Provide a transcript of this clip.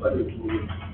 But it's-